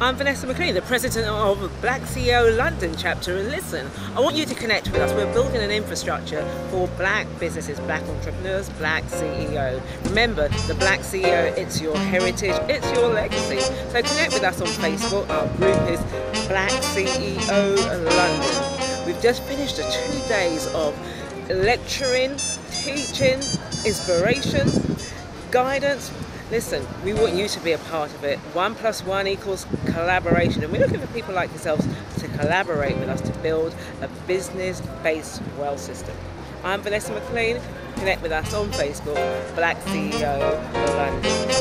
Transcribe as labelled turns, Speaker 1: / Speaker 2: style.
Speaker 1: I'm Vanessa McLean, the president of Black CEO London chapter. And listen, I want you to connect with us. We're building an infrastructure for black businesses, black entrepreneurs, black CEO. Remember, the Black CEO, it's your heritage, it's your legacy. So connect with us on Facebook. Our group is Black CEO London. We've just finished the two days of lecturing, teaching, inspiration, guidance. Listen, we want you to be a part of it. One plus one equals collaboration. And we're looking for people like yourselves to collaborate with us to build a business-based wealth system. I'm Vanessa McLean. Connect with us on Facebook, Black CEO London.